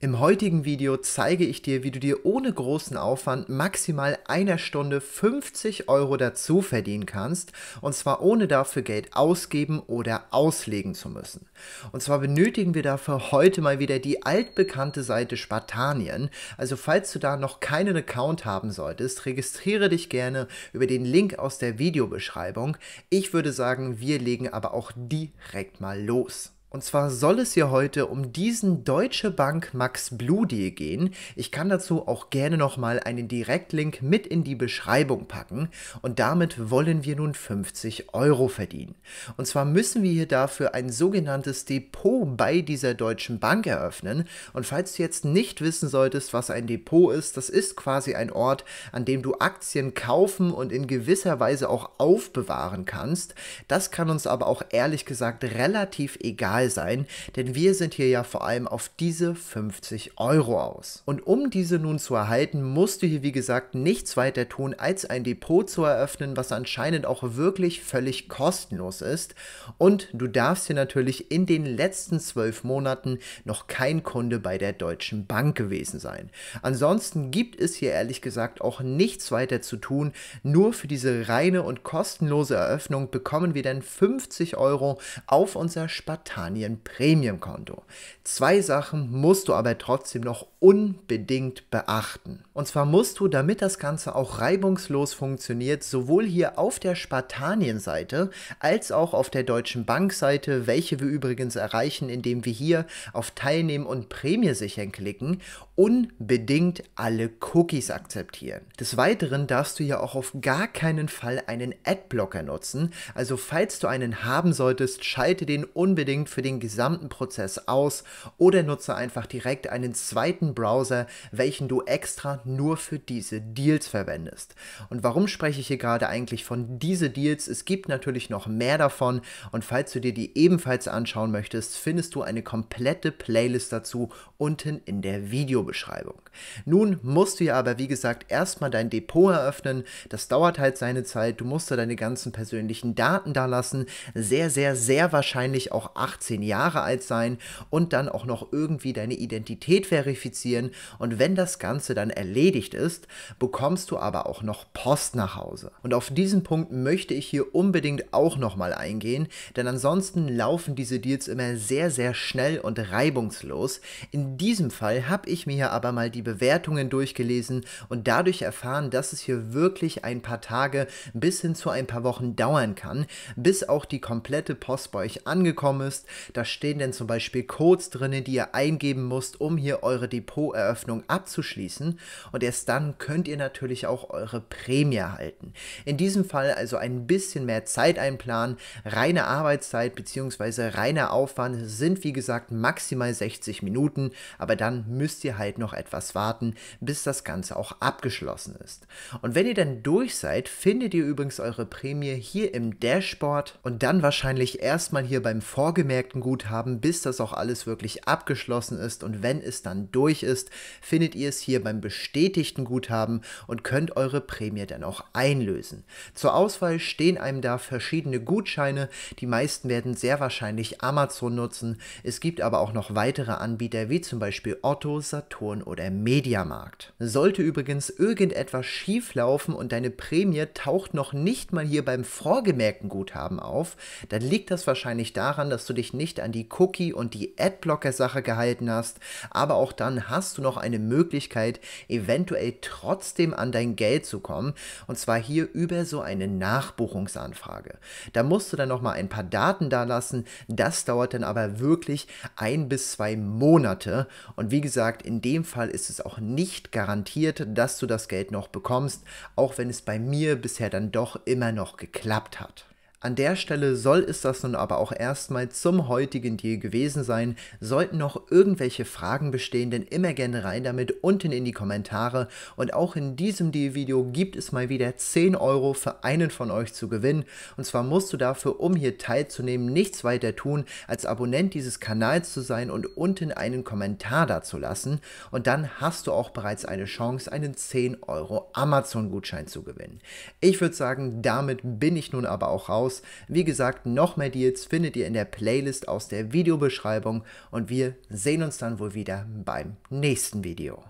Im heutigen Video zeige ich dir, wie du dir ohne großen Aufwand maximal einer Stunde 50 Euro dazu verdienen kannst und zwar ohne dafür Geld ausgeben oder auslegen zu müssen. Und zwar benötigen wir dafür heute mal wieder die altbekannte Seite Spartanien. Also falls du da noch keinen Account haben solltest, registriere dich gerne über den Link aus der Videobeschreibung. Ich würde sagen, wir legen aber auch direkt mal los. Und zwar soll es hier heute um diesen Deutsche Bank Max Blue Deal gehen. Ich kann dazu auch gerne nochmal einen Direktlink mit in die Beschreibung packen und damit wollen wir nun 50 Euro verdienen. Und zwar müssen wir hier dafür ein sogenanntes Depot bei dieser Deutschen Bank eröffnen und falls du jetzt nicht wissen solltest, was ein Depot ist, das ist quasi ein Ort, an dem du Aktien kaufen und in gewisser Weise auch aufbewahren kannst. Das kann uns aber auch ehrlich gesagt relativ egal egal sein, denn wir sind hier ja vor allem auf diese 50 Euro aus. Und um diese nun zu erhalten, musst du hier wie gesagt nichts weiter tun, als ein Depot zu eröffnen, was anscheinend auch wirklich völlig kostenlos ist. Und du darfst hier natürlich in den letzten zwölf Monaten noch kein Kunde bei der Deutschen Bank gewesen sein. Ansonsten gibt es hier ehrlich gesagt auch nichts weiter zu tun. Nur für diese reine und kostenlose Eröffnung bekommen wir dann 50 Euro auf unser Spartan Spanien Premium-Konto. Zwei Sachen musst du aber trotzdem noch unbedingt beachten. Und zwar musst du, damit das Ganze auch reibungslos funktioniert, sowohl hier auf der Spartanien-Seite als auch auf der Deutschen Bank-Seite, welche wir übrigens erreichen, indem wir hier auf Teilnehmen und Prämie sichern klicken, unbedingt alle Cookies akzeptieren. Des Weiteren darfst du ja auch auf gar keinen Fall einen Adblocker nutzen, also falls du einen haben solltest, schalte den unbedingt für den gesamten Prozess aus oder nutze einfach direkt einen zweiten Browser, welchen du extra nur für diese Deals verwendest. Und warum spreche ich hier gerade eigentlich von diese Deals? Es gibt natürlich noch mehr davon und falls du dir die ebenfalls anschauen möchtest, findest du eine komplette Playlist dazu unten in der Videobeschreibung. Nun musst du ja aber wie gesagt erstmal dein Depot eröffnen. Das dauert halt seine Zeit. Du musst da deine ganzen persönlichen Daten da lassen. Sehr, sehr, sehr wahrscheinlich auch 18 Jahre alt sein und dann auch noch irgendwie deine Identität verifizieren. Und wenn das Ganze dann erledigt ist, bekommst du aber auch noch Post nach Hause. Und auf diesen Punkt möchte ich hier unbedingt auch nochmal eingehen, denn ansonsten laufen diese Deals immer sehr, sehr schnell und reibungslos. In diesem Fall habe ich mir hier aber mal die Bewertungen durchgelesen und dadurch erfahren, dass es hier wirklich ein paar Tage bis hin zu ein paar Wochen dauern kann, bis auch die komplette Post bei euch angekommen ist. Da stehen dann zum Beispiel Codes drin, die ihr eingeben müsst, um hier eure Depoteröffnung abzuschließen und erst dann könnt ihr natürlich auch eure Prämie erhalten. In diesem Fall also ein bisschen mehr Zeit einplanen, reine Arbeitszeit bzw. reiner Aufwand sind wie gesagt maximal 60 Minuten, aber dann müsst ihr halt noch etwas warten, bis das Ganze auch abgeschlossen ist. Und wenn ihr dann durch seid, findet ihr übrigens eure Prämie hier im Dashboard und dann wahrscheinlich erstmal hier beim vorgemerkten Guthaben, bis das auch alles wirklich abgeschlossen ist und wenn es dann durch ist, findet ihr es hier beim bestätigten Guthaben und könnt eure Prämie dann auch einlösen. Zur Auswahl stehen einem da verschiedene Gutscheine, die meisten werden sehr wahrscheinlich Amazon nutzen, es gibt aber auch noch weitere Anbieter wie zum Beispiel Otto, Saturn oder Mediamarkt. Sollte übrigens irgendetwas schief laufen und deine Prämie taucht noch nicht mal hier beim vorgemerkten Guthaben auf, dann liegt das wahrscheinlich daran, dass du dich nicht an die Cookie- und die Adblocker-Sache gehalten hast, aber auch dann hast du noch eine Möglichkeit, eventuell trotzdem an dein Geld zu kommen, und zwar hier über so eine Nachbuchungsanfrage. Da musst du dann nochmal ein paar Daten da lassen, das dauert dann aber wirklich ein bis zwei Monate und wie gesagt, in dem Fall ist es auch nicht garantiert, dass du das Geld noch bekommst, auch wenn es bei mir bisher dann doch immer noch geklappt hat. An der Stelle soll es das nun aber auch erstmal zum heutigen Deal gewesen sein. Sollten noch irgendwelche Fragen bestehen, dann immer gerne rein damit unten in die Kommentare. Und auch in diesem Deal-Video gibt es mal wieder 10 Euro für einen von euch zu gewinnen. Und zwar musst du dafür, um hier teilzunehmen, nichts weiter tun, als Abonnent dieses Kanals zu sein und unten einen Kommentar dazu lassen. Und dann hast du auch bereits eine Chance, einen 10 Euro Amazon-Gutschein zu gewinnen. Ich würde sagen, damit bin ich nun aber auch raus aus. Wie gesagt, noch mehr Deals findet ihr in der Playlist aus der Videobeschreibung und wir sehen uns dann wohl wieder beim nächsten Video.